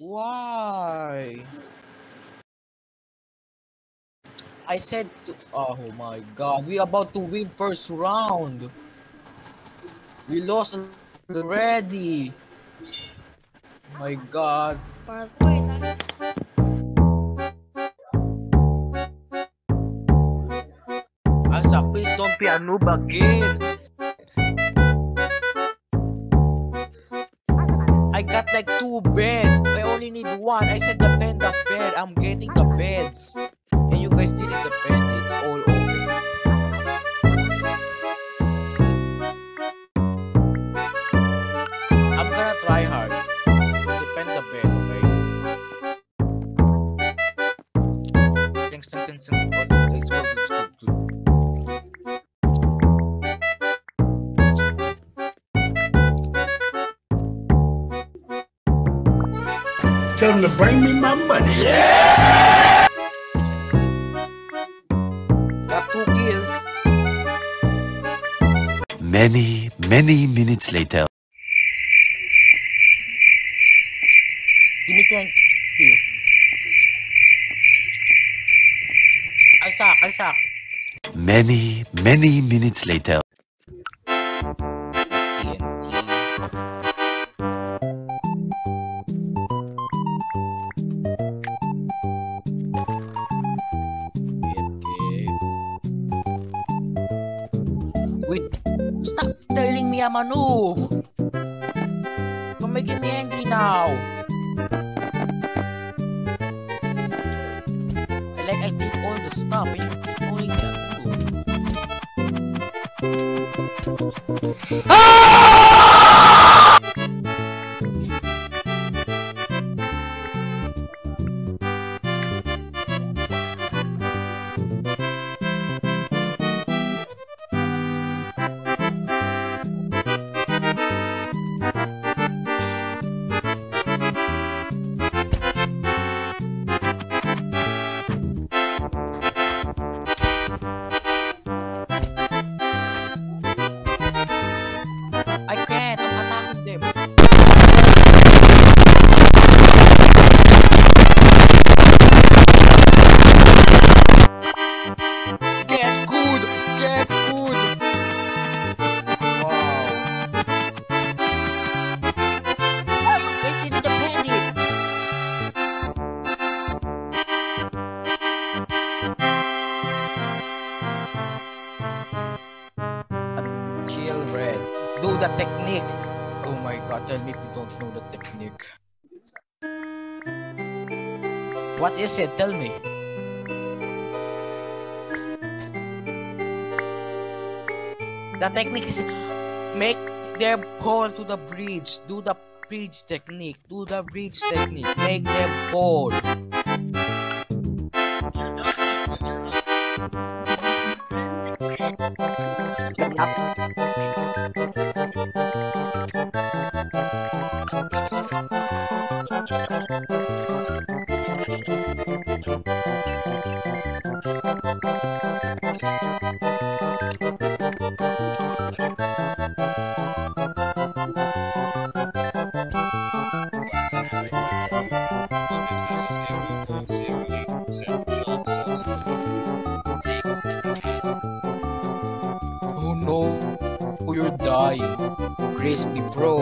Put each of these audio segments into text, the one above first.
Why? I said to, oh my god, we about to win first round. We lost already. My god. Asa, please don't be a noob again. I got like two beds. Need one. I said the bed, the bed. I'm getting the beds. Tell them to bring me my money. Got two kills. Many, many minutes later. Give me 20. I suck, I suck. Many, many minutes later. Stop telling me I'm a noob. You're making me angry now. I like I did all the stuff and you keep calling me a noob. I Do the technique. Oh my god, tell me if you don't know the technique. What is it? Tell me. The technique is make them fall to the bridge. Do the bridge technique. Do the bridge technique. Make them fall. Oh no, oh, you're dying crispy, bro.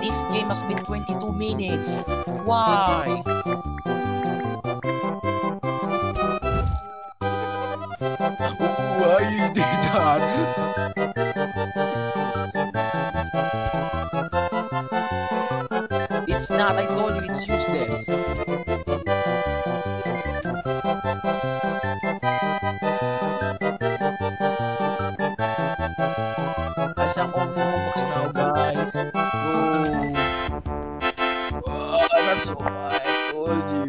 This game has been 22 minutes. Why? Why you did that? It's not, I told you, it's useless. I'm on Roblox now, guys. Let's go. Ah, that's what I told you.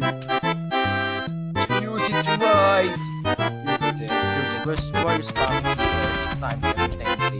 Use it right. You're dead. You're dead. Where's, where's spamming the time?